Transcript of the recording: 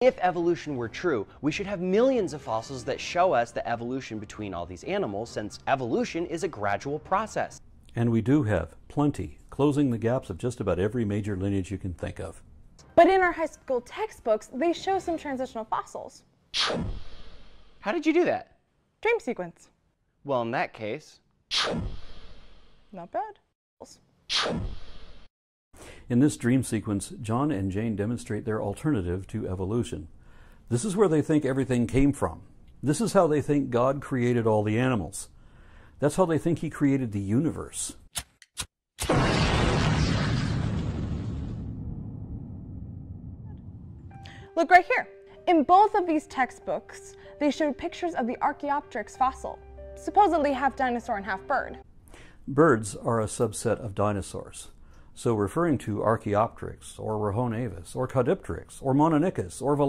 If evolution were true, we should have millions of fossils that show us the evolution between all these animals, since evolution is a gradual process. And we do have plenty, closing the gaps of just about every major lineage you can think of. But in our high school textbooks, they show some transitional fossils. How did you do that? Dream sequence. Well, in that case, Not bad. In this dream sequence, John and Jane demonstrate their alternative to evolution. This is where they think everything came from. This is how they think God created all the animals. That's how they think He created the universe. Look right here. In both of these textbooks, they showed pictures of the Archaeopteryx fossil, supposedly half dinosaur and half bird. Birds are a subset of dinosaurs. So referring to Archaeopteryx or Rahonavis or Caudipteryx or Mononychus or Velociraptor